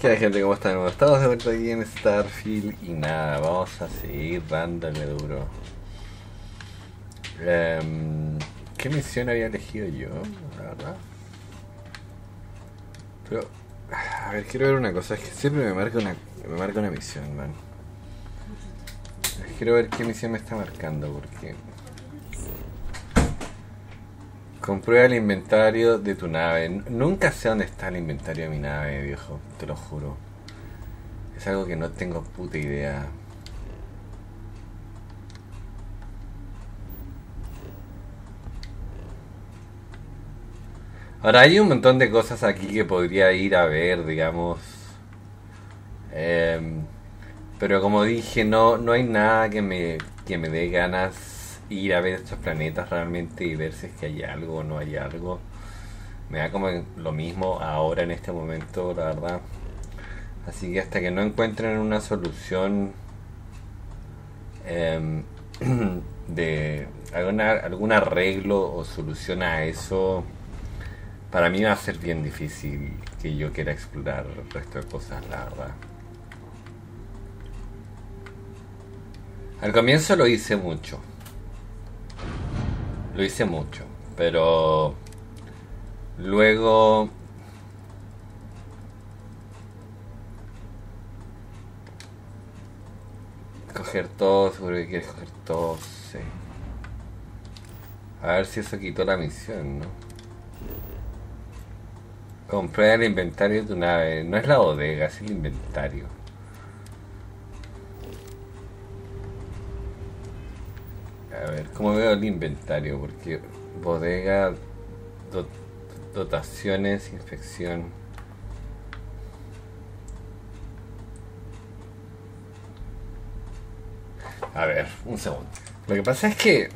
¿Qué hay gente? ¿Cómo están? Estamos de vuelta aquí en Starfield y nada, vamos a seguir dándole duro. Em, ¿Qué misión había elegido yo? La verdad. Pero, a ver, quiero ver una cosa, es que siempre me marca una, me marca una misión, man. Quiero ver qué misión me está marcando, porque... Comprueba el inventario de tu nave. Nunca sé dónde está el inventario de mi nave, viejo. Te lo juro. Es algo que no tengo puta idea. Ahora hay un montón de cosas aquí que podría ir a ver, digamos. Em, pero como dije, no, no hay nada que me, que me dé ganas ir a ver estos planetas realmente y ver si es que hay algo o no hay algo. Me da como lo mismo ahora en este momento, la verdad. Así que hasta que no encuentren una solución em, de algún arreglo o solución a eso, para mí va a ser bien difícil que yo quiera explorar el resto de cosas, la verdad. Al comienzo lo hice mucho. Lo hice mucho. Pero luego... Coger todo, seguro que quieres coger todo, sí. A ver si eso quitó la misión, ¿no? Comprar el inventario de tu nave. No es la bodega, es el inventario. A ver, ¿cómo veo el inventario? Porque bodega, dot- dotaciones, inspección. A ver, un segundo. Lo que pasa es que,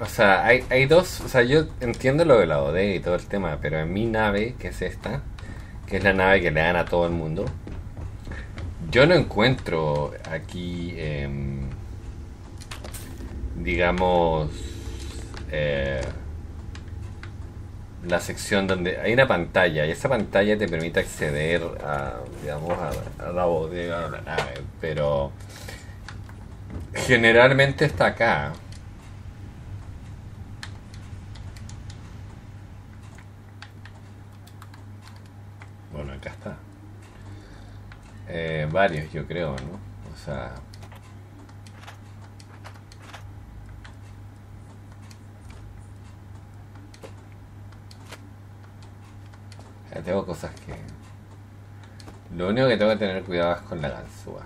o sea, hay, hay dos, o sea, yo entiendo lo de la bodega y todo el tema, pero en mi nave, que es esta, que es la nave que le dan a todo el mundo, yo no encuentro aquí, em, digamos, eh, la sección donde hay una pantalla y esa pantalla te permite acceder a, digamos, a, la bodega pero generalmente está acá. Bueno, acá está. Eh, varios, yo creo, ¿no? O sea, ya tengo cosas que... Lo único que tengo que tener cuidado es con la ganzúa.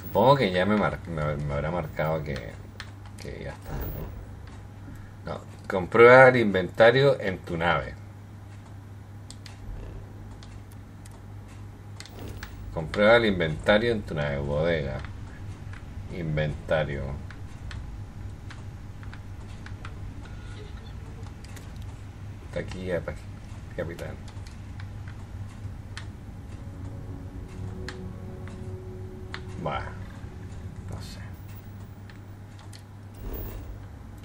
Supongo que ya me, mar- me, me habrá marcado que, que ya está. No, comprueba el inventario en tu nave. Comprueba el inventario en tu nave, bodega. Inventario. Aquí, apa- capitán. Va, no sé.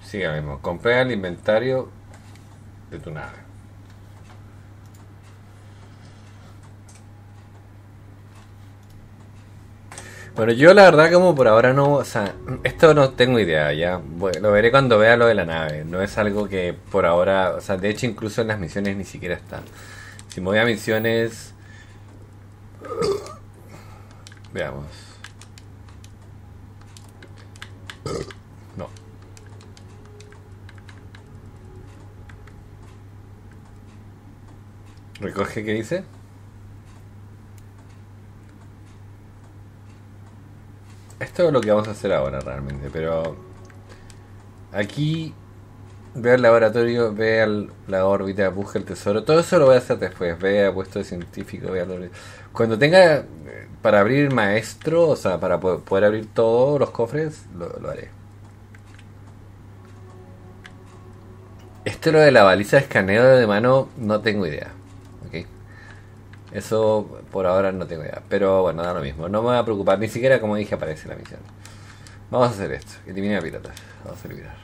Sigue mismo. Comprueba el inventario de tu nave. Bueno, yo la verdad como por ahora no, o sea, esto no tengo idea, ya, Bueno, lo veré cuando vea lo de la nave, no es algo que por ahora, o sea, de hecho incluso en las misiones ni siquiera está. Si me voy a misiones, veamos. No. Recoge, ¿qué dice? Esto es lo que vamos a hacer ahora realmente, pero aquí ve al laboratorio, ve al, la órbita, busca el tesoro, todo eso lo voy a hacer después, ve a puesto de científico, ve a órbita. Cuando tenga eh, para abrir maestro, o sea, para po- poder abrir todos los cofres, lo, lo haré. Esto lo de la baliza de escaneo de mano, no tengo idea. Eso por ahora no tengo idea. Pero bueno, da lo mismo. No me voy a preocupar. Ni siquiera, como dije, aparece la misión. Vamos a hacer esto. Elimina piratas. Vamos a eliminar.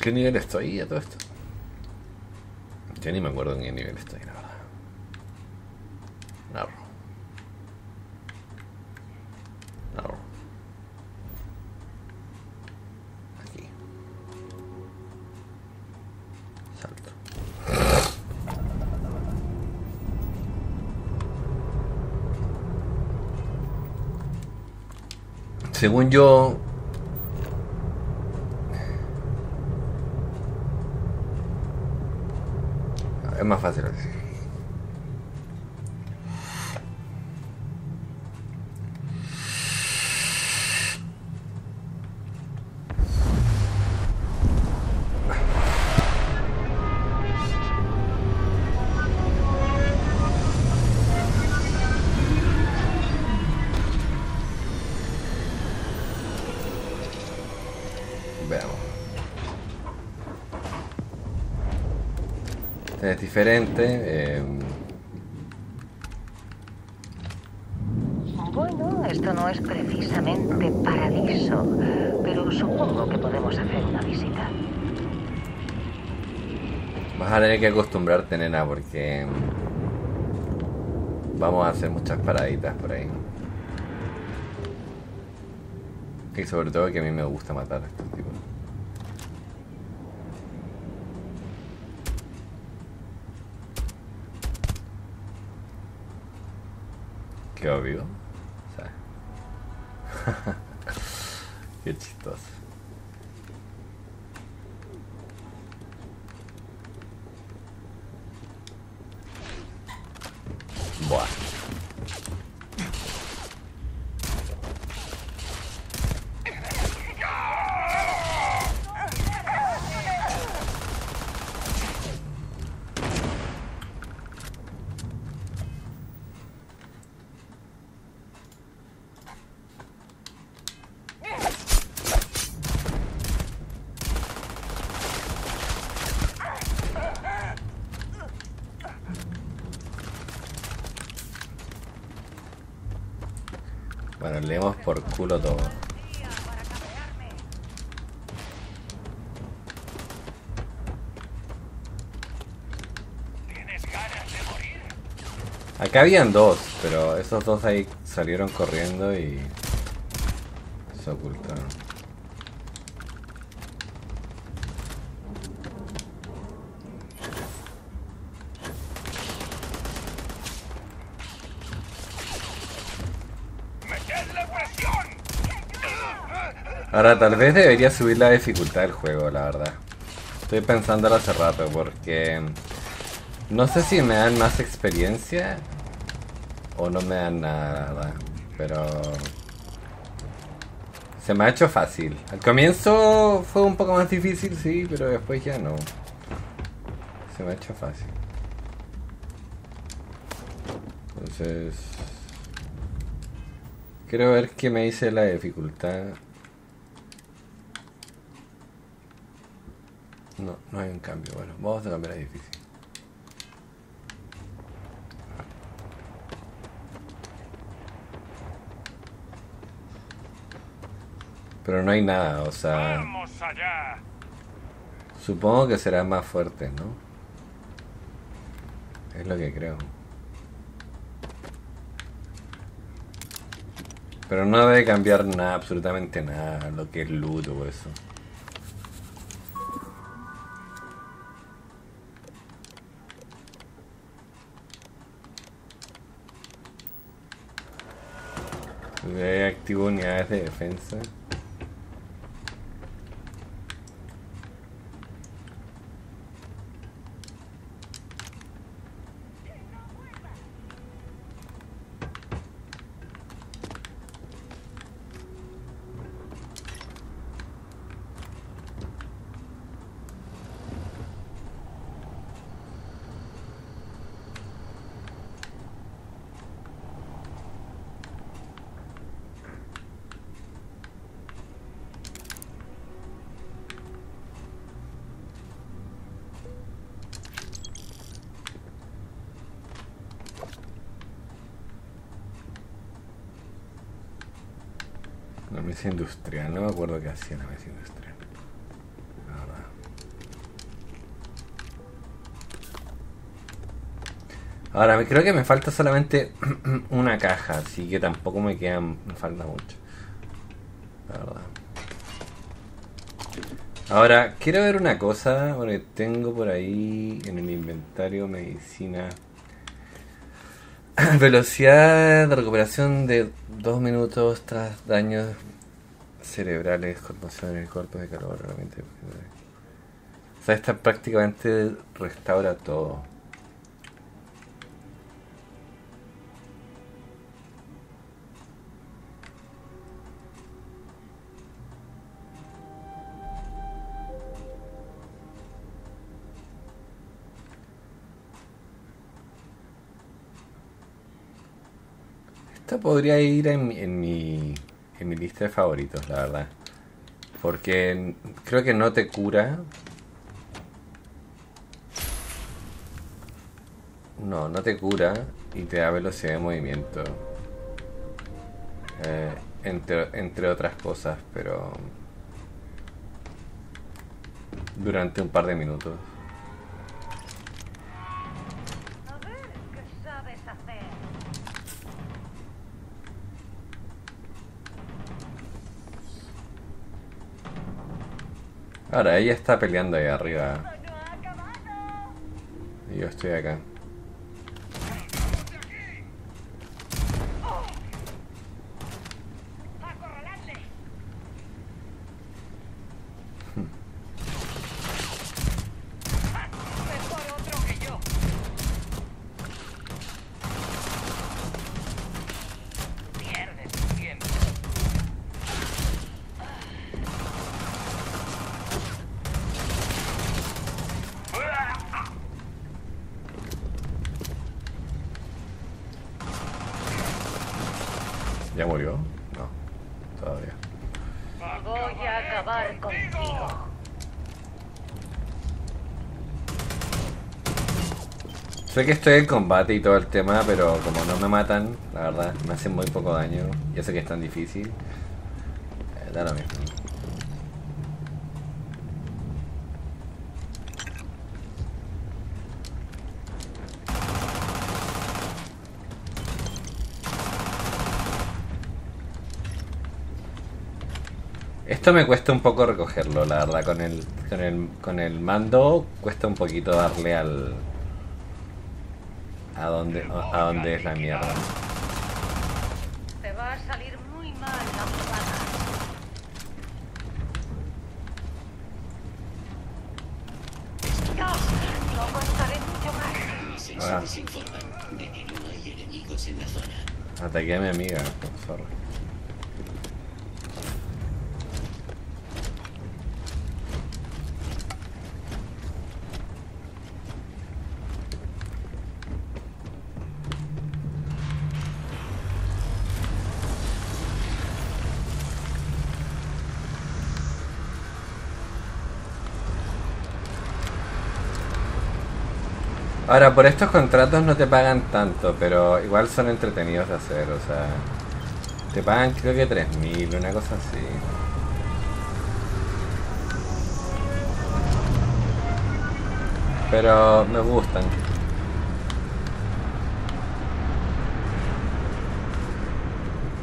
¿Qué nivel estoy a todo esto? Yo ni me acuerdo en qué nivel estoy, la verdad. Narro. Narro. Según yo, es más fácil así. Es diferente. eh, Bueno, esto no es precisamente paradiso, pero supongo que podemos hacer una visita. vas a tener que acostumbrarte, nena, porque vamos a hacer muchas paraditas por ahí. Y sobre todo que a mí me gusta matar a estos tipos. Qué obvio. O sea. Qué chistoso. Buah. Bueno, leemos por culo todo. Acá habían dos, pero esos dos ahí salieron corriendo y se ocultaron. Ahora tal vez debería subir la dificultad del juego, la verdad. Estoy pensándolo hace rato porque no sé si me dan más experiencia o no me dan nada, la verdad. Pero se me ha hecho fácil. Al comienzo fue un poco más difícil, sí, pero después ya no. Se me ha hecho fácil. Entonces quiero ver qué me dice la dificultad. No, no hay un cambio. Bueno, vamos a cambiar a difícil. Pero no hay nada, o sea, ¡Vamos allá! supongo que será más fuerte, ¿no? Es lo que creo. Pero no debe cambiar nada, absolutamente nada, lo que es loot o eso. Eh, Activo unidades de defensa. industrial, no me acuerdo qué hacía la mesa industrial. Ahora, creo que me falta solamente una caja, así que tampoco me quedan, me falta mucho. La verdad. Ahora, quiero ver una cosa, porque tengo por ahí en el inventario medicina. Velocidad de recuperación de 2 minutos tras daños cerebrales, conmociones, golpes de calor, realmente. O sea, esta prácticamente restaura todo. Esta podría ir en, en mi en mi lista de favoritos, la verdad. Porque creo que no te cura. No, no te cura y te da velocidad de movimiento. Eh, entre, entre otras cosas, pero durante un par de minutos. A ver qué sabes hacer. Ahora, ella está peleando ahí arriba. Y yo estoy acá. ¡Acorraladle! Mejor otro que yo. Pierdes tu tiempo. ¿Ya murió? No, todavía. Voy a acabar contigo. Sé que estoy en combate y todo el tema, pero como no me matan, la verdad, me hacen muy poco daño. Ya sé que es tan difícil. Eh, da lo mismo. Esto me cuesta un poco recogerlo, la verdad, con el, con el, con el mando cuesta un poquito darle al... A donde, a donde es la mierda. Te va a salir muy mal la jugada. Dios, no aguantaré mucho más. Ahora, Sensores informan de que no hay enemigos en la zona. ataqué a mi amiga, zorra. Ahora, por estos contratos no te pagan tanto, pero igual son entretenidos de hacer, o sea... Te pagan creo que 3.000, una cosa así. Pero me gustan.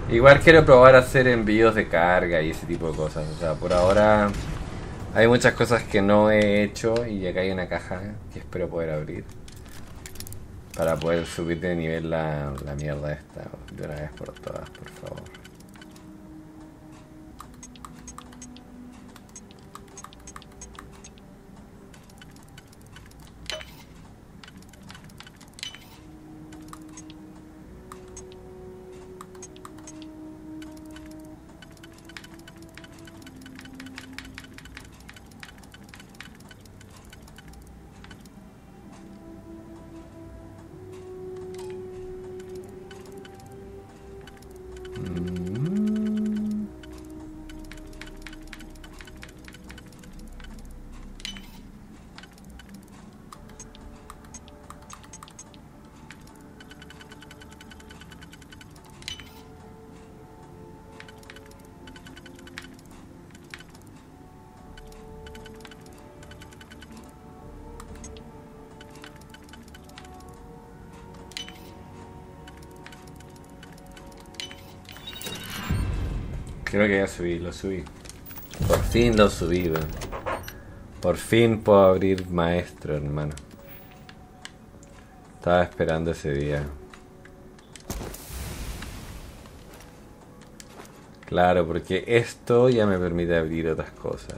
Igual quiero probar hacer envíos de carga y ese tipo de cosas. O sea, por ahora hay muchas cosas que no he hecho y acá hay una caja que espero poder abrir. Para poder subir de nivel la, la mierda esta de una vez por todas, por favor. Creo que ya subí, lo subí. Por fin lo subí, weón. Por fin puedo abrir maestro, hermano. Estaba esperando ese día. Claro, porque esto ya me permite abrir otras cosas.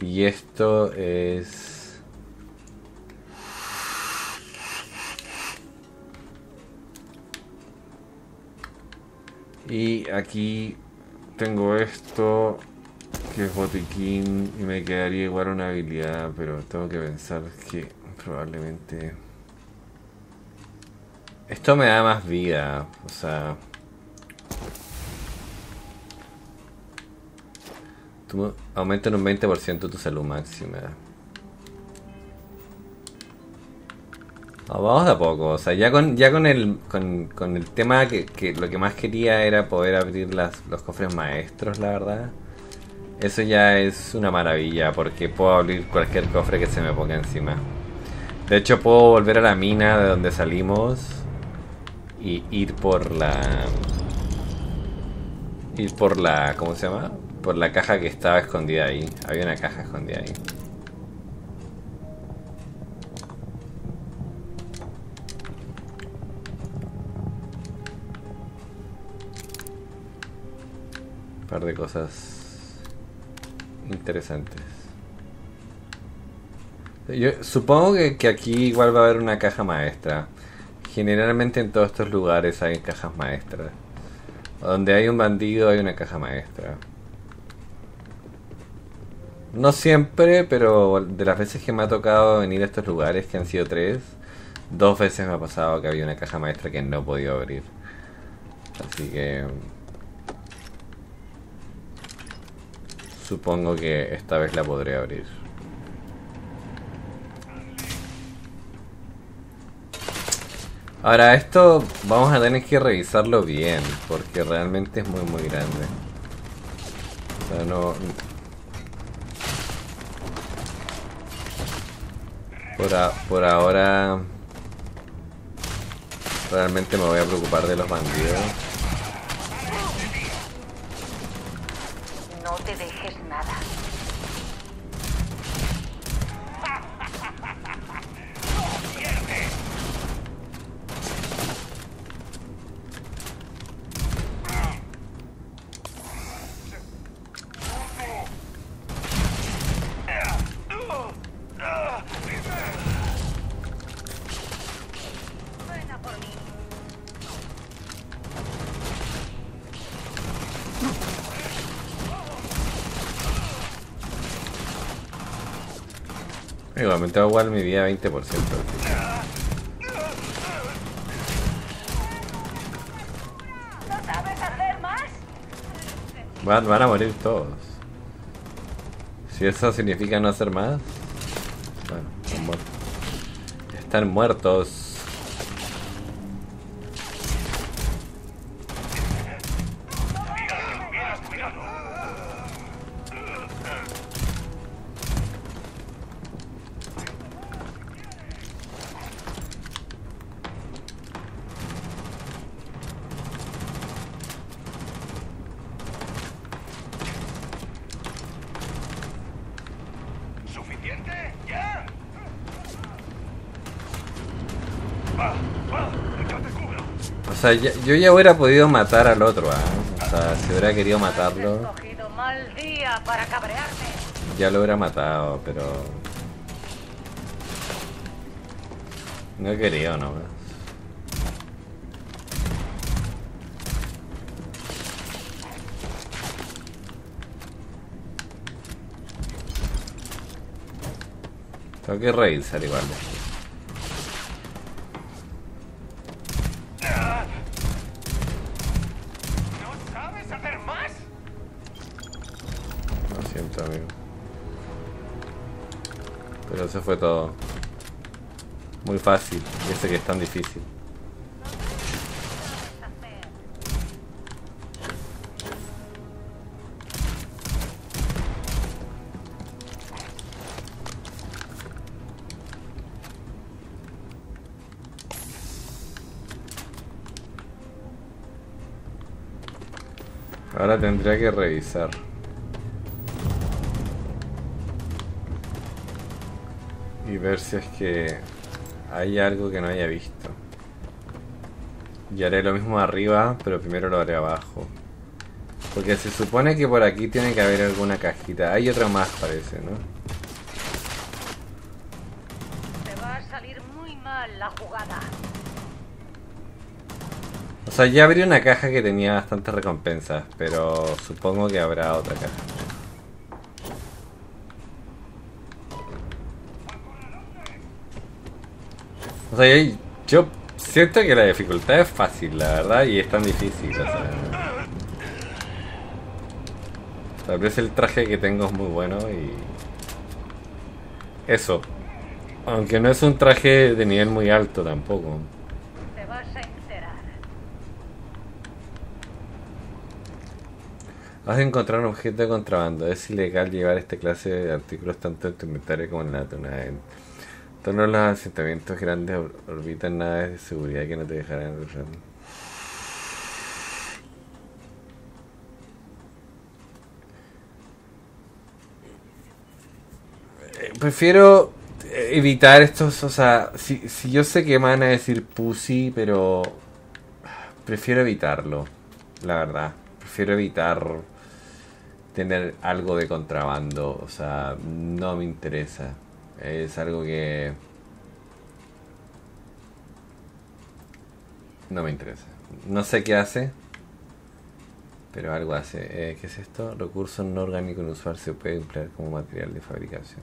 Y esto es... Y aquí tengo esto, que es botiquín, y me quedaría igual una habilidad, pero tengo que pensar que probablemente... Esto me da más vida, o sea... Aumenta en un 20% tu salud máxima. Vamos de a poco, o sea, ya con, ya con el con, con el tema que, que lo que más quería era poder abrir las, los cofres maestros, la verdad. Eso ya es una maravilla, porque puedo abrir cualquier cofre que se me ponga encima. De hecho, puedo volver a la mina de donde salimos y ir por la... Ir por la... ¿Cómo se llama? Por la caja que estaba escondida ahí. Había una caja escondida ahí. Par de cosas interesantes. Yo supongo que, aquí igual va a haber una caja maestra. Generalmente en todos estos lugares hay cajas maestras. Donde hay un bandido hay una caja maestra. No siempre, pero de las veces que me ha tocado venir a estos lugares, que han sido tres, dos veces me ha pasado que había una caja maestra que no he podido abrir. Así que... Supongo que esta vez la podré abrir. Ahora esto vamos a tener que revisarlo bien, porque realmente es muy muy grande. No... Por, a- por ahora... Realmente me voy a preocupar de los bandidos. A igual mi vida 20%. ¿No sabes hacer más? Van, van a morir todos. Si eso significa no hacer más. Bueno, están muertos. Sea, ya- yo ya hubiera podido matar al otro, ¿ah? O sea, si hubiera querido matarlo, ya lo hubiera matado, pero... No he querido nomás. Tengo que revisar igual. Que es tan difícil. Ahora tendría que revisar. Y ver si es que hay algo que no haya visto. Y haré lo mismo arriba, pero primero lo haré abajo. Porque se supone que por aquí tiene que haber alguna cajita. Hay otra más, parece, ¿no? Te va a salir muy mal la jugada. O sea, ya abrí una caja que tenía bastantes recompensas, pero supongo que habrá otra caja. O sea, yo, yo siento que la dificultad es fácil, la verdad, y es tan difícil, o sea. Tal vez el traje que tengo es muy bueno y... Eso. Aunque no es un traje de nivel muy alto tampoco. Te vas a enterar. Has de encontrar un objeto de contrabando. Es ilegal llevar esta clase de artículos tanto en tu inventario como en la tuna. Torno a los asentamientos grandes or- orbitan naves de seguridad que no te dejarán entrar. Eh, Prefiero eh, evitar estos, o sea, si, si yo sé que van a decir pussy, pero prefiero evitarlo, la verdad. Prefiero evitar tener algo de contrabando, o sea, no me interesa. Es algo que no me interesa. No sé qué hace, pero algo hace. Eh, ¿Qué es esto? Recurso no orgánico inusual se puede emplear como material de fabricación.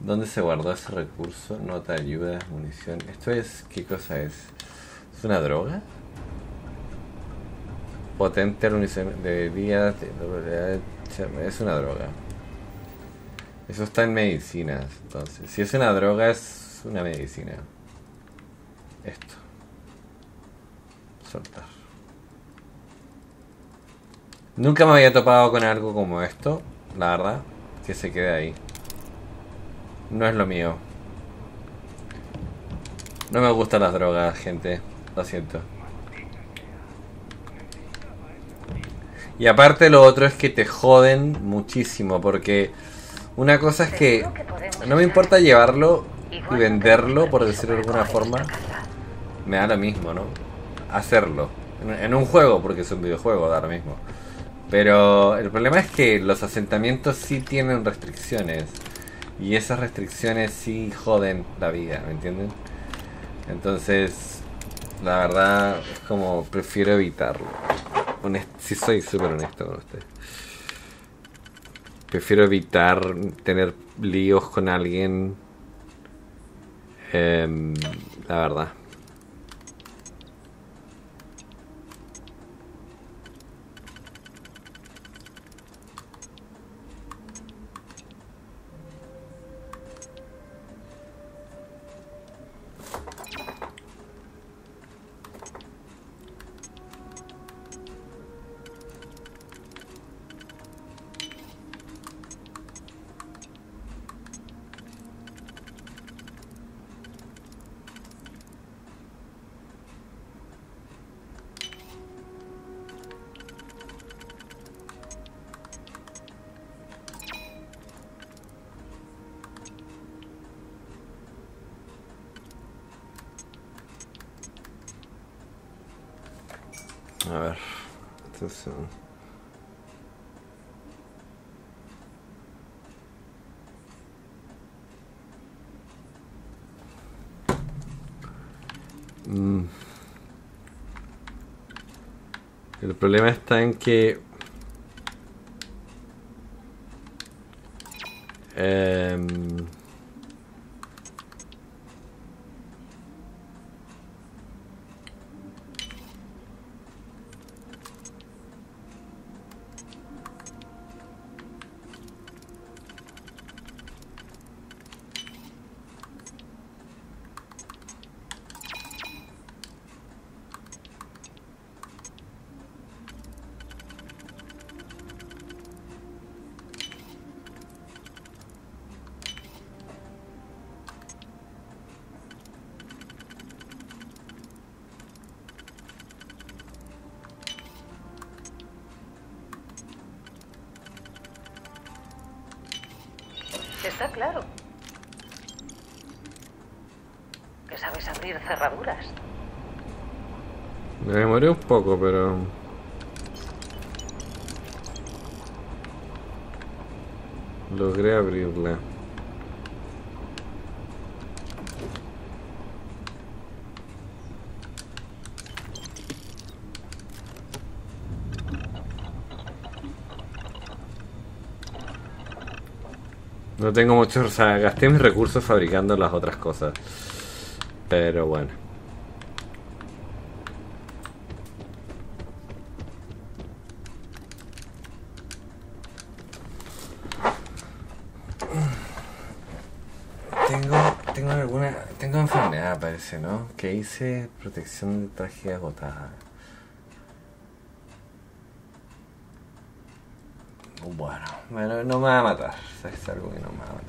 ¿Dónde se guardó ese recurso? Nota, ayuda, munición. ¿Esto es? ¿Qué cosa es? ¿Es una droga? Potente de día. Es una droga. Eso está en medicinas, entonces. Si es una droga, es una medicina. Esto. Soltar. Nunca me había topado con algo como esto, la verdad. Que se quede ahí. No es lo mío. No me gustan las drogas, gente. Lo siento. Y aparte lo otro es que te joden muchísimo porque una cosa es que no me importa llevarlo y venderlo, por decirlo de alguna forma. Me da lo mismo, ¿no? Hacerlo. En, un juego, porque es un videojuego, da lo mismo. Pero el problema es que los asentamientos sí tienen restricciones. Y esas restricciones sí joden la vida, ¿me entienden? Entonces, la verdad es como prefiero evitarlo. Honest si soy súper honesto con usted. Prefiero evitar tener líos con alguien. Em, la verdad. El problema está en Un poco, pero... Logré abrirla. No tengo mucho, o sea, gasté mis recursos fabricando las otras cosas. Pero bueno. Tengo, tengo alguna, tengo parece, ¿no? Que hice protección de traje agotada. Bueno, bueno, no me va a matar. Es algo que no me va.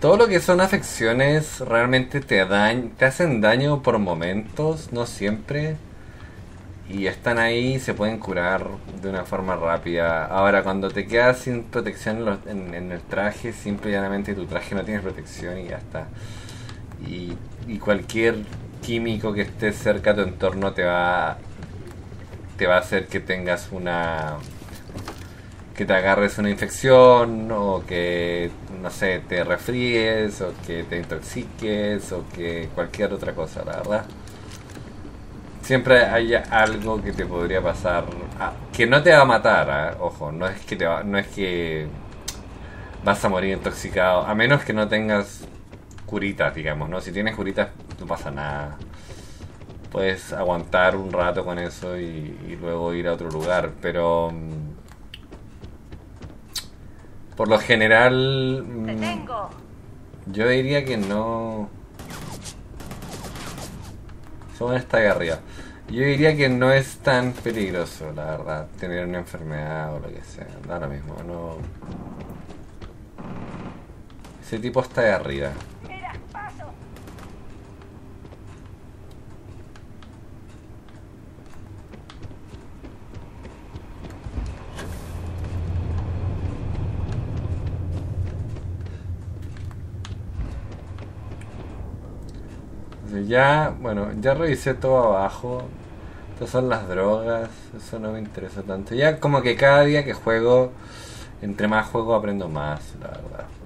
Todo lo que son afecciones realmente te, dañ te hacen daño por momentos, no siempre. Y están ahí, se pueden curar de una forma rápida. Ahora, cuando te quedas sin protección en- en el traje, simple y llanamente tu traje no tiene protección y ya está. Y, cualquier químico que esté cerca de tu entorno te va, te va a hacer que tengas una que te agarres una infección o que, no sé, te resfríes o que te intoxiques o que cualquier otra cosa, la verdad. Siempre hay algo que te podría pasar, ah, que no te va a matar, ah, ojo, no es que te va- no es que vas a morir intoxicado, a menos que no tengas curitas, digamos, ¿no? Si tienes curitas no pasa nada. Puedes aguantar un rato con eso y, y luego ir a otro lugar, pero mm, por lo general mm, ¡Te tengo! yo diría que no. Según está arriba. Yo diría que no es tan peligroso, la verdad, tener una enfermedad o lo que sea. Da lo mismo, no. Ese tipo está de arriba. Ya, bueno, ya revisé todo abajo. Estas son las drogas. Eso no me interesa tanto. Ya como que cada día que juego, entre más juego aprendo más, la verdad.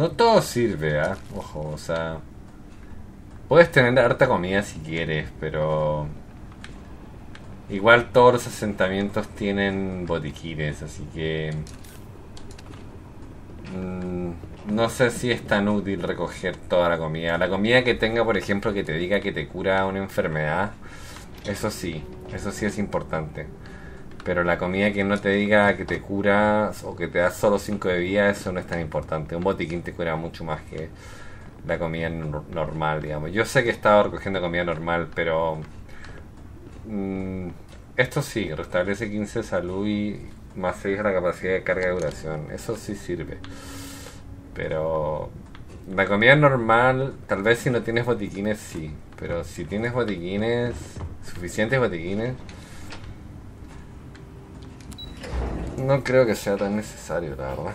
No todo sirve, ¿ah? Ojo, o sea... Puedes tener harta comida si quieres, pero... Igual todos los asentamientos tienen botiquines, así que... mm, no sé si es tan útil recoger toda la comida. La comida que tenga, por ejemplo, que te diga que te cura una enfermedad, eso sí, eso sí es importante. Pero la comida que no te diga que te cura o que te da solo 5 de vida, eso no es tan importante. Un botiquín te cura mucho más que la comida nor- normal, digamos. Yo sé que he estado recogiendo comida normal, pero... mm, esto sí, restablece 15 de salud y más 6 la capacidad de carga de duración. Eso sí sirve. Pero... La comida normal, tal vez si no tienes botiquines, sí. Pero si tienes botiquines, suficientes botiquines, no creo que sea tan necesario, la verdad.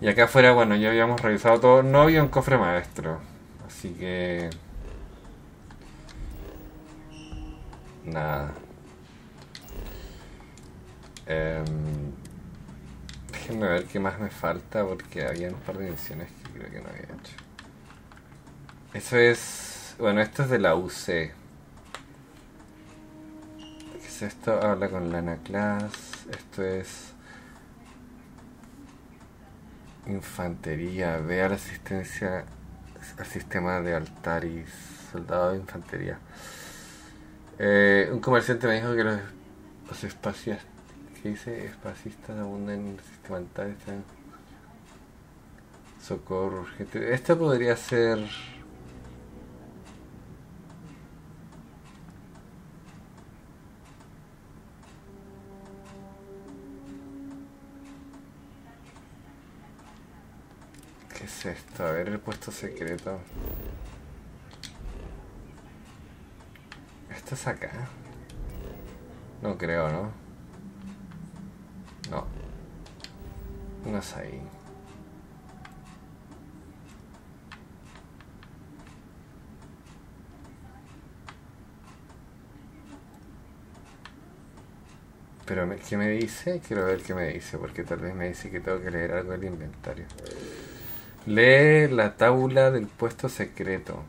Y acá afuera, bueno, ya habíamos revisado todo. No había un cofre maestro. Así que... Nada. Em, déjenme ver qué más me falta porque había un par de misiones que creo que no había hecho. Eso es... Bueno, esto es de la UC. ¿Qué es esto? Habla con Lana Class. Esto es... Infantería. Vea la asistencia al sistema de Altaris, soldado de infantería. Eh, un comerciante me dijo que los, los espacios, ¿qué dice? Espacistas abundan en el sistema Altaris. Socorro urgente. Esto podría ser. A ver el puesto secreto. ¿Esto es acá? No creo, ¿no? No. No es ahí. Pero, ¿qué me dice? Quiero ver qué me dice, porque tal vez me dice que tengo que leer algo del inventario. Lee la tabla del puesto secreto.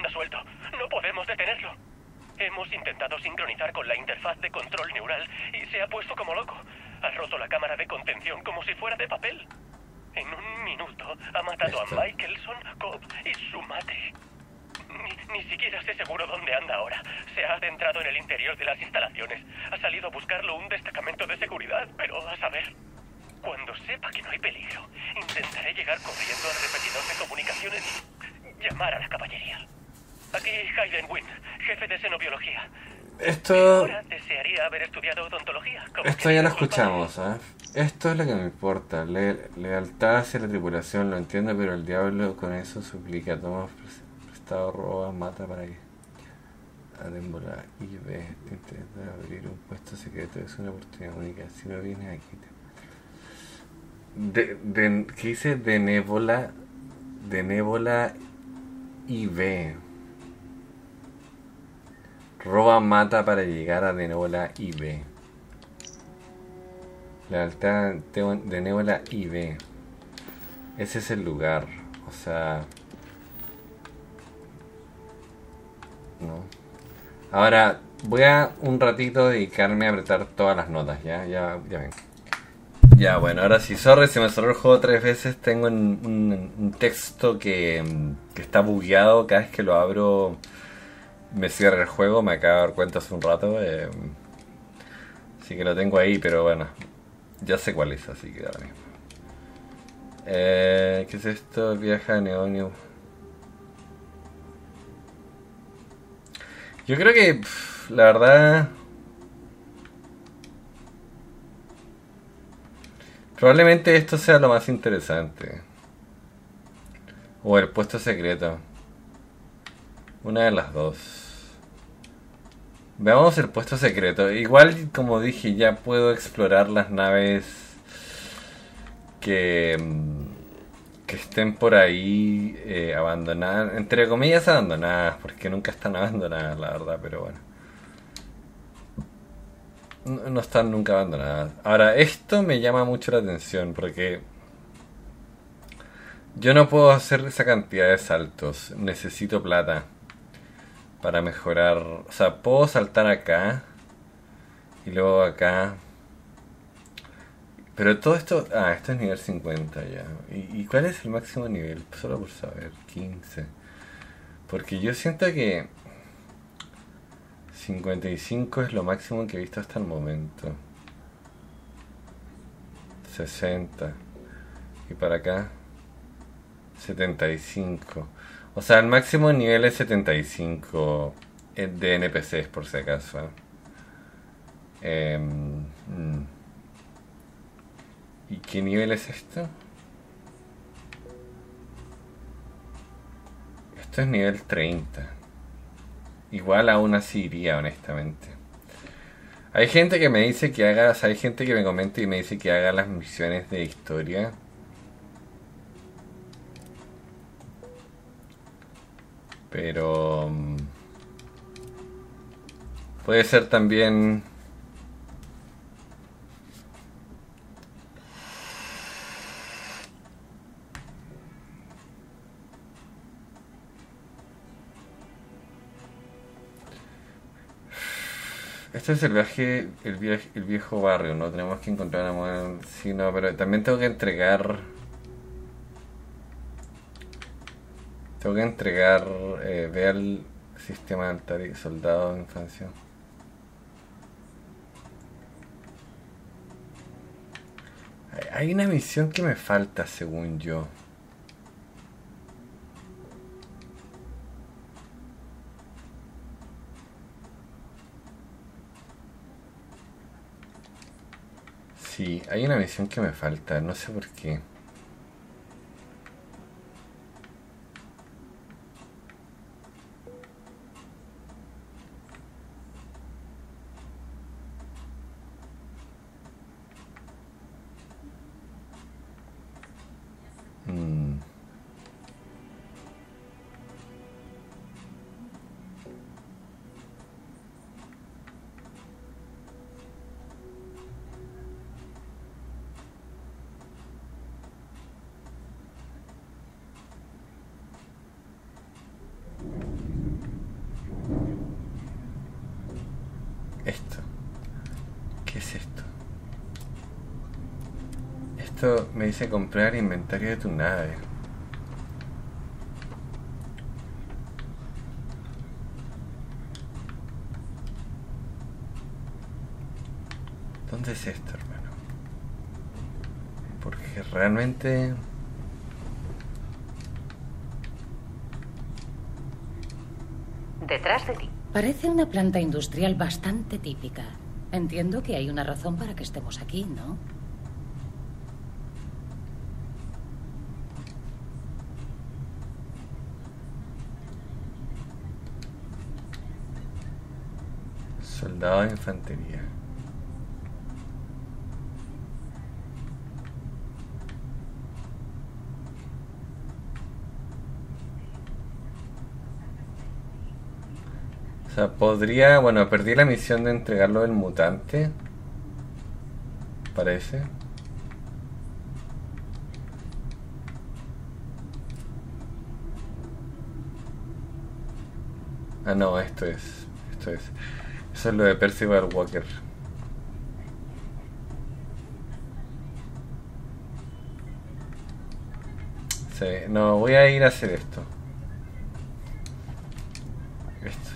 Anda suelto. No podemos detenerlo. Hemos intentado sincronizar con la interfaz de control neural y se ha puesto como loco. Ha roto la cámara de contención como si fuera de papel. En un minuto ha matado Esto. a Michelson, Cobb y su madre. Ni, ni siquiera sé seguro dónde anda ahora. Se ha adentrado en el interior de las instalaciones. Ha salido a buscarlo un destacamento de seguridad, pero a saber. Cuando sepa que no hay peligro, intentaré llegar corriendo al repetidor de comunicaciones y llamar a la caballería. Aquí Hayden Wynn, jefe de xenobiología. Esto, Ahora desearía haber estudiado odontología. como esto ya lo escuchamos, ¿ah? Esto es lo que me importa. Le- lealtad hacia la tripulación, lo entiendo, pero el diablo con eso suplica. Toma pres- prestado, roba, mata para que. Adémbola y ve. Intenta abrir un puesto secreto. Es una oportunidad única. Si no vienes aquí, te de, de, ¿Qué dice? Denébola. Denébola y ve. Roba mata para llegar a Denébola y ve. Lealtad de de Nébola y B. Ese es el lugar. O sea. No. Ahora, voy a un ratito dedicarme a apretar todas las notas, ¿ya? Ya, ya ven. Ya, bueno, ahora sí, sorry, se me cerró el juego tres veces. Tengo un, texto que está bugueado. Cada vez que lo abro, me cierra el juego. Me acabo de dar cuenta hace un rato. eh, así que lo tengo ahí, pero bueno, ya sé cuál es, así que ahora mismo. Eh, ¿Qué es esto? Viaja a Neonio. Yo creo que, la verdad... Probablemente esto sea lo más interesante. O el puesto secreto. Una de las dos. Veamos el puesto secreto. Igual, como dije, ya puedo explorar las naves que, mm, que estén por ahí eh, abandonadas. Entre comillas, abandonadas, porque nunca están abandonadas, la verdad, pero bueno. No, no están nunca abandonadas. Ahora, esto me llama mucho la atención porque yo no puedo hacer esa cantidad de saltos. Necesito plata para mejorar. O sea, puedo saltar acá y luego acá. Pero todo esto. Ah, esto es nivel 50 ya. ¿Y, cuál es el máximo nivel? Solo por saber. 15. Porque yo siento que 55 es lo máximo que he visto hasta el momento. 60. Y para acá 75. O sea, el máximo nivel es 75 eh, de NPCs por si acaso. Em, mm. ¿Y qué nivel es esto? Esto es nivel 30. igual aún así iría, honestamente. Hay gente que me dice que haga, o sea, hay gente que me comenta y me dice que haga las misiones de historia. Pero mm, puede ser también Este es el viaje, el viaje, el viejo barrio, ¿no? Tenemos que encontrar a Sí, no, pero también tengo que entregar. Tengo que entregar. Eh, ve al sistema de altar soldado de infancia. Hay una misión que me falta, según yo. Sí, hay una misión que me falta, no sé por qué. Dice comprar inventario de tu nave. ¿Dónde es esto, hermano? Porque realmente... Detrás de ti. Parece una planta industrial bastante típica. Entiendo que hay una razón para que estemos aquí, ¿no? Soldado de infantería. O sea, podría... Bueno, perdí la misión de entregarlo del mutante. Parece. Ah, no, esto es. Esto es. Eso es lo de Percival Walker. Sí, no, voy a ir a hacer esto. Esto.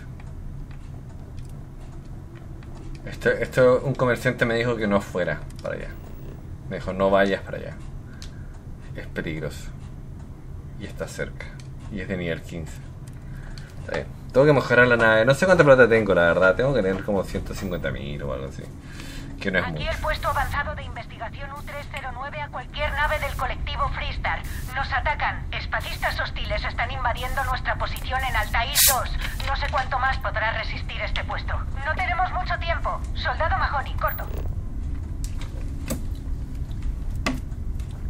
Esto, esto un comerciante me dijo que no fuera para allá. Me dijo, no vayas para allá. Es peligroso. Y está cerca. Y es de nivel 15. Está bien. Tengo que mejorar la nave. No sé cuánta plata tengo, la verdad. Tengo que tener como 150.000 o algo así. Que no es Aquí mucho. el puesto avanzado de investigación U-309 a cualquier nave del colectivo Freestar. Nos atacan. Espacistas hostiles están invadiendo nuestra posición en Altair 2. No sé cuánto más podrá resistir este puesto. No tenemos mucho tiempo. Soldado Mahoney, corto.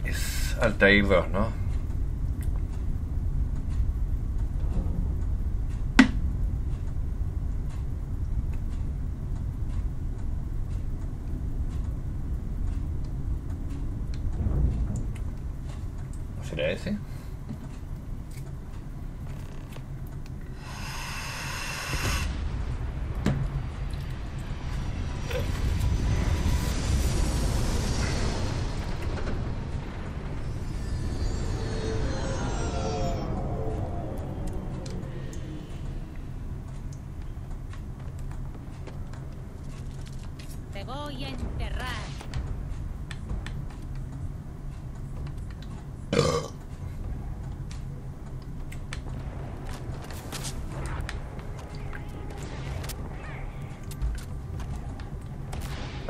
Es Altair 2, ¿no?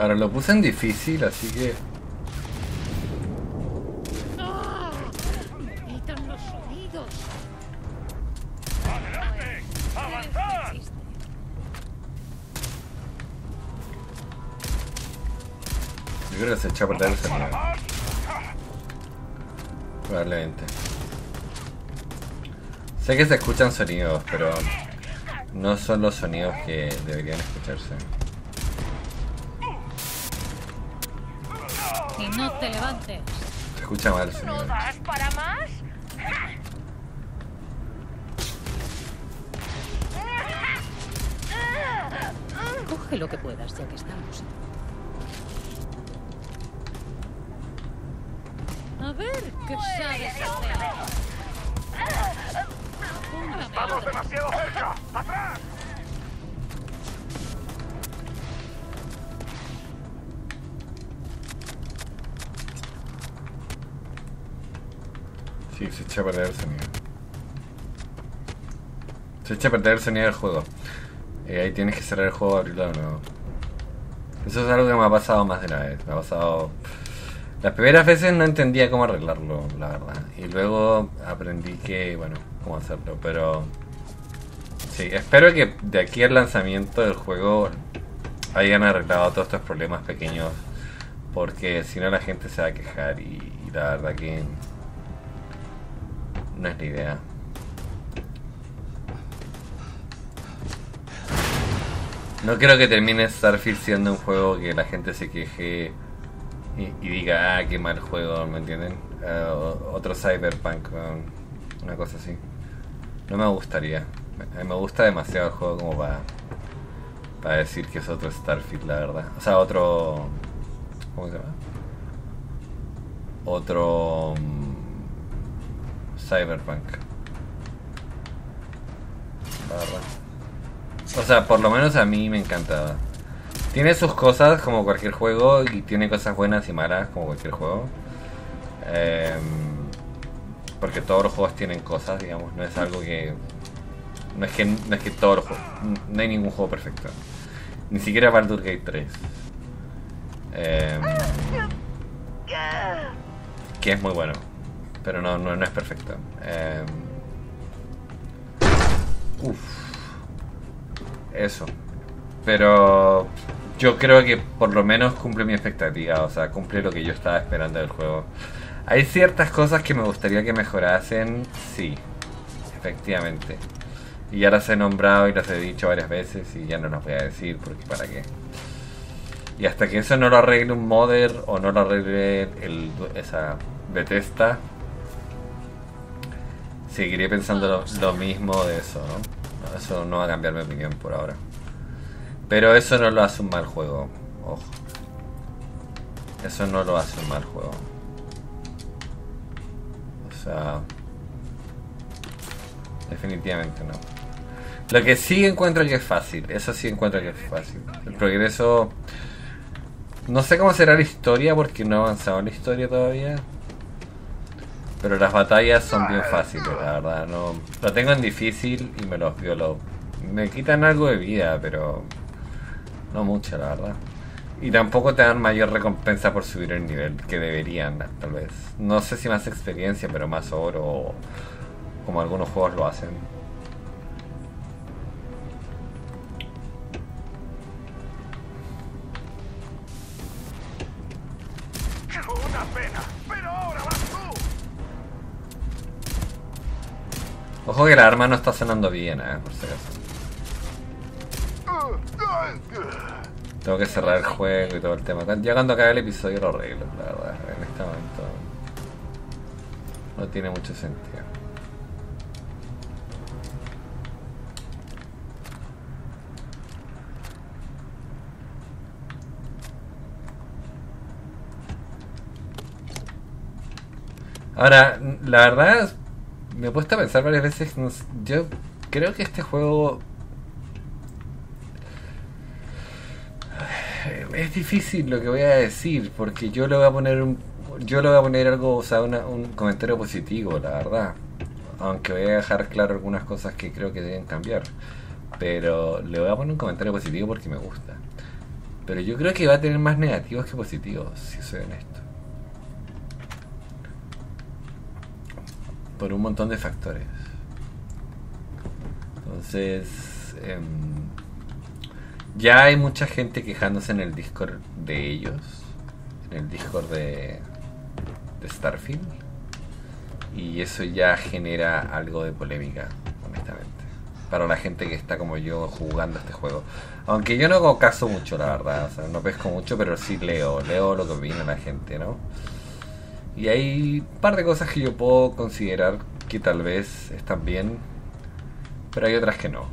Ahora lo puse en difícil, así que... Yo creo que se echa a perder el celular. Probablemente. Sé que se escuchan sonidos, pero no son los sonidos que deberían escucharse. Te levantes. Se escucha mal sonido. ¿Das para más? Coge lo que puedas, ya que estamos. A ver qué sabes hacer. Ahora. demasiado cerca! Echa a perder el sonido. Se echa a perder el sonido del juego. Eh, ahí tienes que cerrar el juego y abrirlo de nuevo. Eso es algo que me ha pasado más de una vez. Me ha pasado. Las primeras veces no entendía cómo arreglarlo, la verdad. Y luego aprendí que, bueno, cómo hacerlo. Pero. Sí, espero que de aquí al lanzamiento del juego hayan arreglado todos estos problemas pequeños. Porque si no la gente se va a quejar y, y la verdad que no es la idea. No creo que termine Starfield siendo un juego que la gente se queje y, diga, ah, qué mal juego, ¿me entienden? O- otro Cyberpunk, una cosa así. No me gustaría. Me, me gusta demasiado el juego como para, para decir que es otro Starfield, la verdad. O sea, otro... ¿Cómo se llama? Otro... mm, Cyberpunk. La verdad. O sea, por lo menos a mí me encanta. Tiene sus cosas como cualquier juego y tiene cosas buenas y malas como cualquier juego. Em, porque todos los juegos tienen cosas, digamos. No es algo que... No es que, no es que todos los juegos... No hay ningún juego perfecto. Ni siquiera Baldur's Gate 3. Em, que es muy bueno. Pero no, no, no es perfecto. Em, uf. Eso. Pero yo creo que por lo menos cumple mi expectativa, o sea, cumple lo que yo estaba esperando del juego. Hay ciertas cosas que me gustaría que mejorasen, sí, efectivamente. Y ya las he nombrado y las he dicho varias veces y ya no las voy a decir porque para qué. Y hasta que eso no lo arregle un modder o no lo arregle el, esa Bethesda, seguiré pensando lo, mismo de eso, ¿no? No, Eso no va a cambiar mi opinión por ahora. Pero eso no lo hace un mal juego, ojo. Eso no lo hace un mal juego. O sea, definitivamente no. Lo que sí encuentro que es fácil, eso sí encuentro que es fácil. El progreso... No sé cómo será la historia porque no he avanzado en la historia todavía. Pero las batallas son bien fáciles, la verdad. No, lo tengo en difícil y me los violo. Me quitan algo de vida, pero no mucho, la verdad. Y tampoco te dan mayor recompensa por subir el nivel, que deberían, tal vez. No sé si más experiencia, pero más oro, o como algunos juegos lo hacen. Ojo que la arma no está sonando bien, eh, por si acaso. Tengo que cerrar el juego y todo el tema. Ya cuando acabe el episodio lo arreglo, la verdad. En este momento no tiene mucho sentido. Ahora, la verdad, me he puesto a pensar varias veces. no sé, Yo creo que este juego es difícil lo que voy a decir porque yo le voy a poner un, yo le voy a poner algo, o sea, una- un comentario positivo, la verdad. Aunque voy a dejar claro algunas cosas que creo que deben cambiar. Pero le voy a poner un comentario positivo porque me gusta. Pero yo creo que va a tener más negativos que positivos, si soy honesto. Por un montón de factores. Entonces, em, ya hay mucha gente quejándose en el Discord de ellos, en el Discord de, de Starfield. Y eso ya genera algo de polémica, honestamente. Para la gente que está como yo jugando este juego. Aunque yo no hago caso mucho, la verdad. O sea, no pesco mucho, pero sí leo. Leo lo que opina la gente, ¿no? Y hay un par de cosas que yo puedo considerar que tal vez están bien, pero hay otras que no.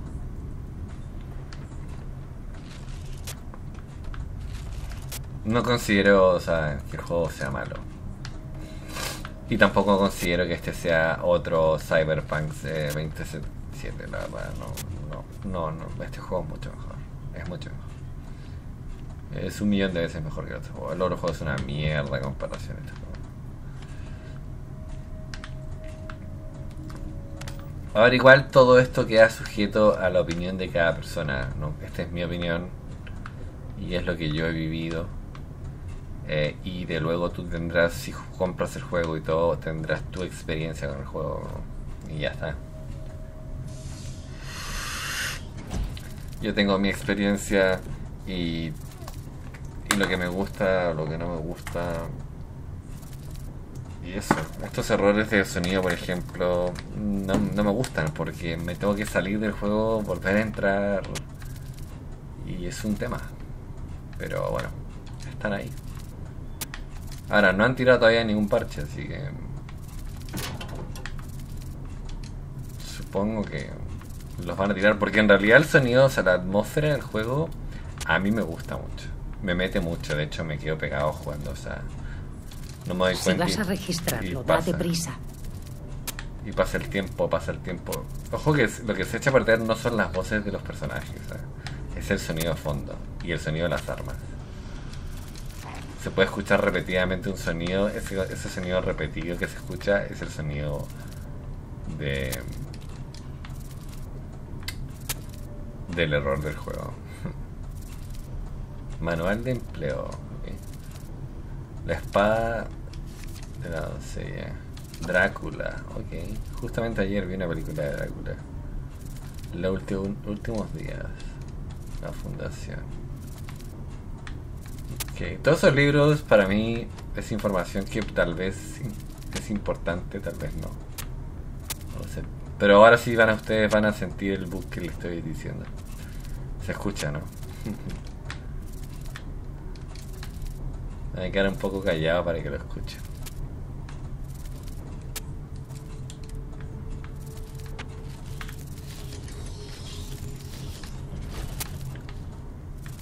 No considero, que el juego sea malo. Y tampoco considero que este sea otro Cyberpunk eh, 2077, la verdad. No, no, no, no, este juego es mucho mejor. Es mucho mejor. Es un millón de veces mejor que el otro juego. El otro juego es una mierda en comparación a este juego. Ahora igual todo esto queda sujeto a la opinión de cada persona. ¿no? Esta es mi opinión y es lo que yo he vivido. Eh, y de luego tú tendrás, si compras el juego y todo, tendrás tu experiencia con el juego. Y ya está. Yo tengo mi experiencia y, y lo que me gusta, lo que no me gusta. Y eso, estos errores de sonido, por ejemplo, no, me gustan porque me tengo que salir del juego, volver a entrar. Y es un tema. Pero bueno, están ahí. Ahora, no han tirado todavía ningún parche, así que. Supongo que los van a tirar porque en realidad el sonido, o sea, la atmósfera del juego a mí me gusta mucho. Me mete mucho, de hecho me quedo pegado jugando, o sea, no me doy Si cuenta. vas a y- registrarlo, date pasa. prisa. Y pasa el tiempo, pasa el tiempo. Ojo que lo que se echa a perder no son las voces de los personajes, sea, es el sonido de fondo y el sonido de las armas. Se puede escuchar repetidamente un sonido, ese, ese sonido repetido que se escucha es el sonido de del error del juego. Manual de empleo. La espada de la doncella. Drácula, ok. Justamente ayer vi una película de Drácula. Los últimos días. La fundación. Ok. Todos esos libros para mí es información que tal vez es importante, tal vez no. No sé. Pero ahora sí van a ustedes van a sentir el bug que les estoy diciendo. Se escucha, ¿no? Hay que quedar un poco callado para que lo escuchen.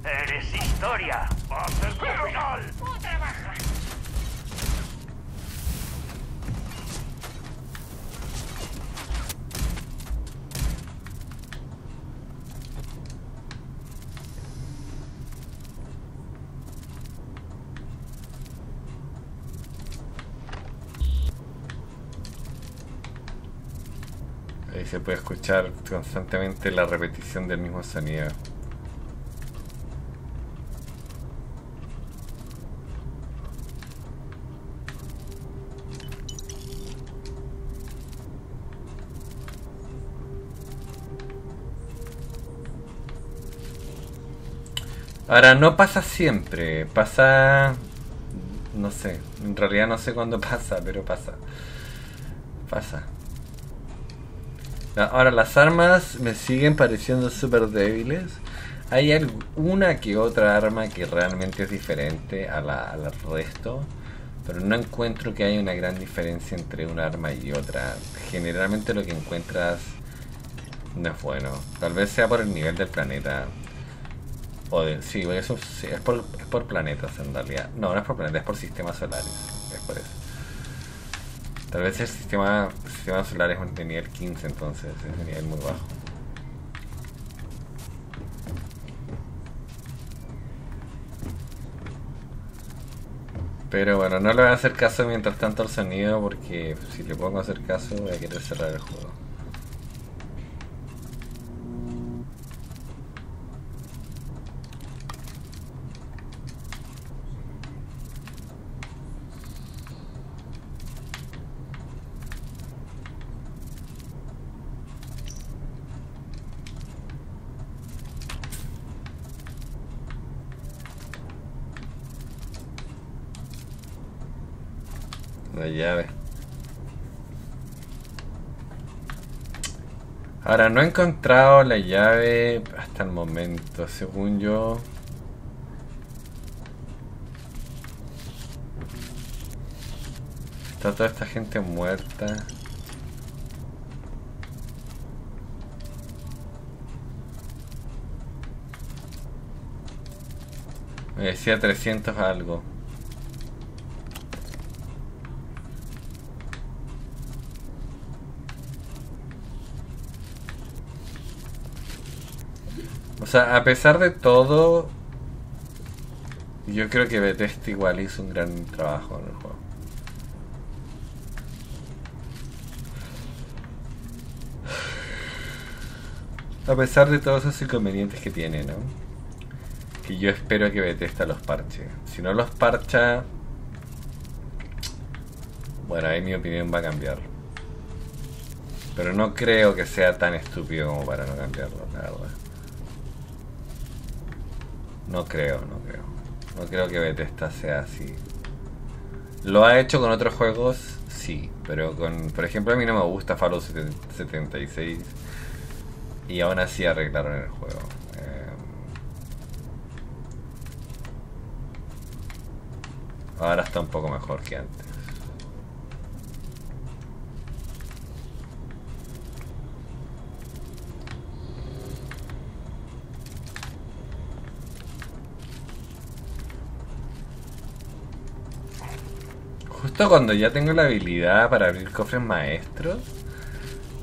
¡Eres historia! ¡Haz el final! Ahí se puede escuchar constantemente la repetición del mismo sonido. Ahora, no pasa siempre, pasa... No sé, en realidad no sé cuándo pasa, pero pasa. Pasa. Ahora, las armas me siguen pareciendo súper débiles. Hay alguna que otra arma que realmente es diferente a la, al resto, pero no encuentro que haya una gran diferencia entre una arma y otra. Generalmente lo que encuentras no es bueno. Tal vez sea por el nivel del planeta. O de, sí, eso sí, es por, es por planetas en realidad. No, no es por planetas, es por sistemas solares. Es por eso. Tal vez el sistema, el sistema solar es de nivel 15, entonces es de nivel muy bajo. Pero bueno, no le voy a hacer caso mientras tanto al sonido porque si le pongo a hacer caso voy a querer cerrar el juego. Llave. Ahora, no he encontrado la llave hasta el momento, según yo. Está toda esta gente muerta. Me decía 300 algo. Sea, a pesar de todo, yo creo que Bethesda igual hizo un gran trabajo en el juego. A pesar de todos esos inconvenientes que tiene, ¿no? Que yo espero que Bethesda los parche. Si no los parcha, bueno, ahí mi opinión va a cambiar. Pero no creo que sea tan estúpido como para no cambiarlo, la verdad. No creo, no creo. No creo que Bethesda sea así. ¿Lo ha hecho con otros juegos? Sí. Pero con, por ejemplo, a mí no me gusta Fallout 76. Y aún así arreglaron el juego. Eh, ahora está un poco mejor que antes. Justo cuando ya tengo la habilidad para abrir cofres maestros,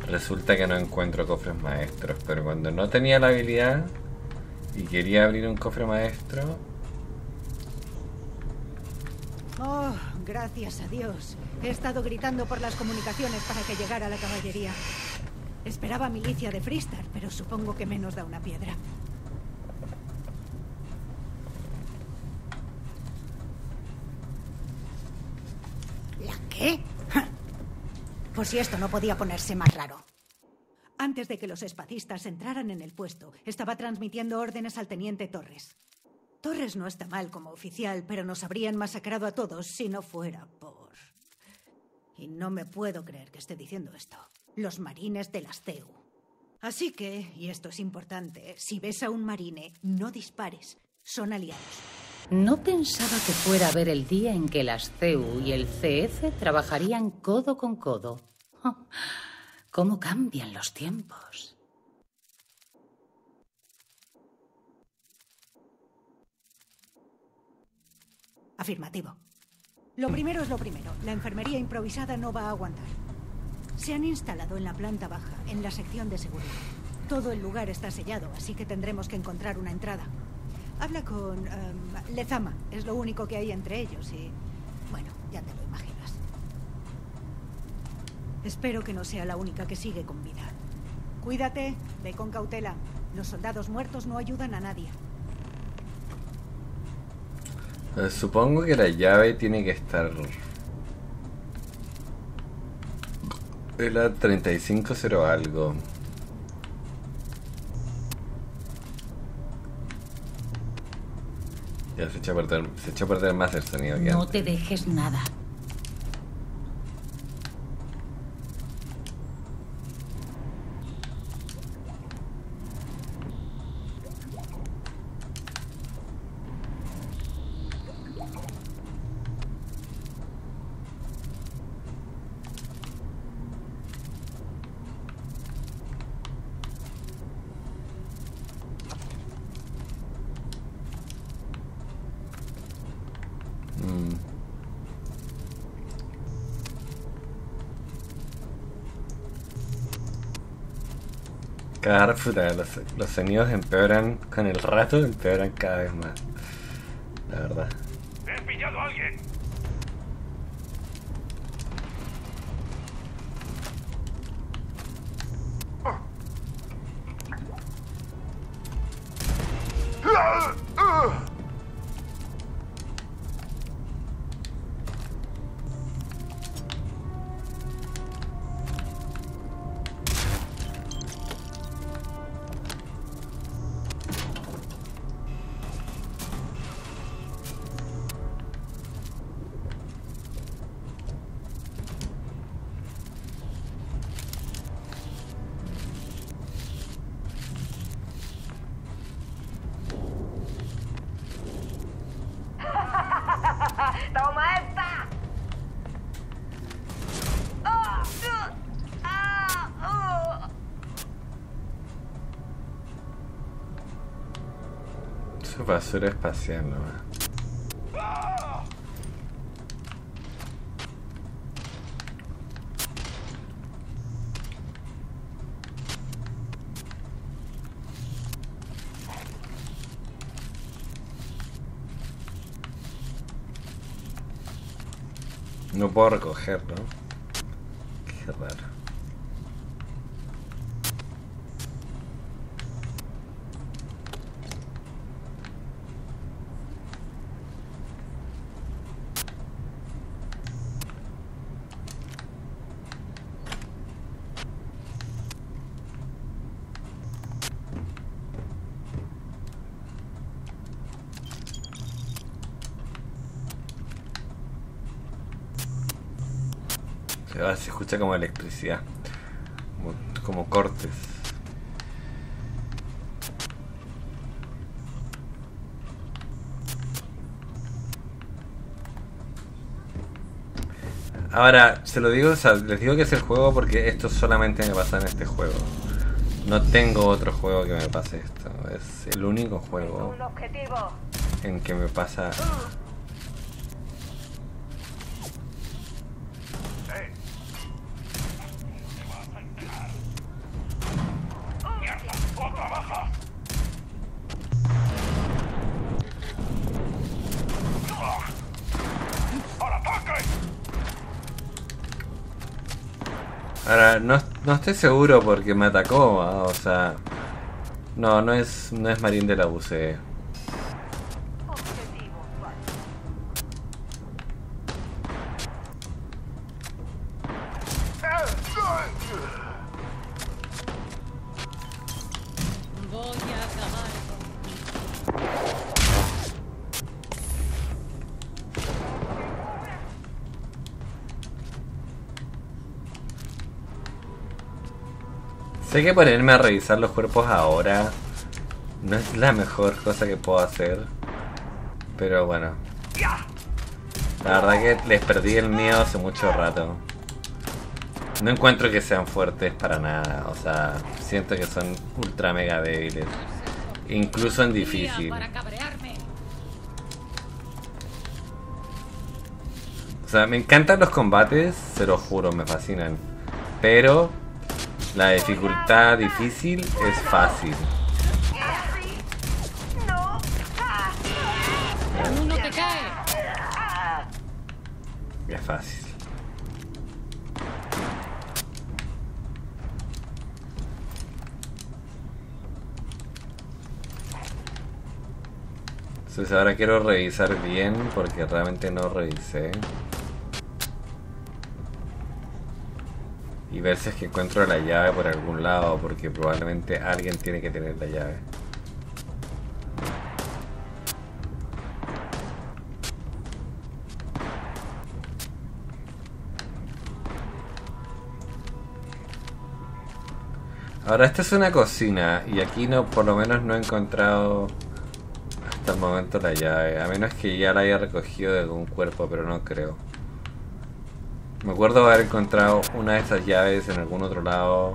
resulta que no encuentro cofres maestros. Pero cuando no tenía la habilidad y quería abrir un cofre maestro, Oh, gracias a Dios. He estado gritando por las comunicaciones para que llegara la caballería. Esperaba milicia de Freestar, pero supongo que menos da una piedra. Qué? Pues si esto no podía ponerse más raro. Antes de que los espacistas entraran en el puesto, estaba transmitiendo órdenes al teniente Torres. Torres no está mal como oficial, pero nos habrían masacrado a todos si no fuera por... Y no me puedo creer que esté diciendo esto. Los marines de las CEU. Así que, y esto es importante, si ves a un marine, no dispares. Son aliados. No pensaba que fuera a ver el día en que las CEU y el CF trabajarían codo con codo. Oh, ¿Cómo cambian los tiempos? Afirmativo. Lo primero es lo primero. La enfermería improvisada no va a aguantar. Se han instalado en la planta baja, en la sección de seguridad. Todo el lugar está sellado, así que tendremos que encontrar una entrada. Habla con em, Lezama, es lo único que hay entre ellos y... Bueno, ya te lo imaginas. Espero que no sea la única que sigue con vida. Cuídate, ve con cautela. Los soldados muertos no ayudan a nadie. eh, supongo que la llave tiene que estar... Es la 350 algo. Ya se echó a perder, se echó a perder más el sonido que No antes. te dejes nada. Cada puta, los, los sonidos empeoran con el rato, empeoran cada vez más. La verdad. Basura espacial nomás. No puedo recogerlo. Qué raro. Se, va, se escucha como electricidad. Como, como cortes. Ahora, se lo digo, o sea, les digo que es el juego porque esto solamente me pasa en este juego. No tengo otro juego que me pase esto. Es el único juego en que me pasa estoy seguro porque me atacó, o sea... No, no es, no es Marín de la UCE. Sé que ponerme a revisar los cuerpos ahora no es la mejor cosa que puedo hacer. Pero bueno. La verdad que les perdí el miedo hace mucho rato. No encuentro que sean fuertes para nada. O sea, siento que son ultra mega débiles. Incluso en difícil. O sea, me encantan los combates, se lo juro, me fascinan. Pero la dificultad difícil es fácil. No. Uno te cae. Es fácil. Entonces ahora quiero revisar bien porque realmente no revisé. Y ver si es que encuentro la llave por algún lado porque probablemente alguien tiene que tener la llave. Ahora esta es una cocina y aquí no, por lo menos no he encontrado hasta el momento la llave, a menos que ya la haya recogido de algún cuerpo, pero no creo. Me acuerdo haber encontrado una de esas llaves en algún otro lado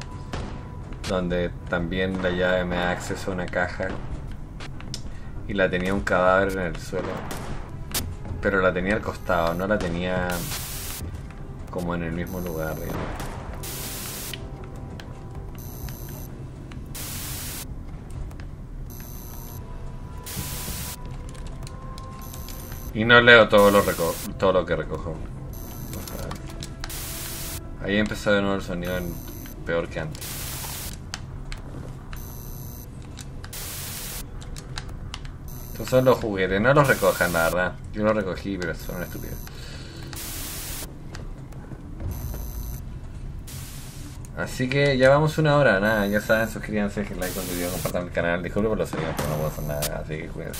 donde también la llave me da acceso a una caja y la tenía un cadáver en el suelo. Pero la tenía al costado, no la tenía como en el mismo lugar. Y no leo todo lo, todo lo que recojo. Ahí empezó de nuevo el sonido peor que antes. Son los juguetes, no los recojan, la verdad. Yo los recogí, pero son una. Así que ya vamos una hora, nada, ya saben, suscríbanse, like con el video, compartan el canal, disculpen por los sonidos, pero no puedo hacer nada, así que cuídense.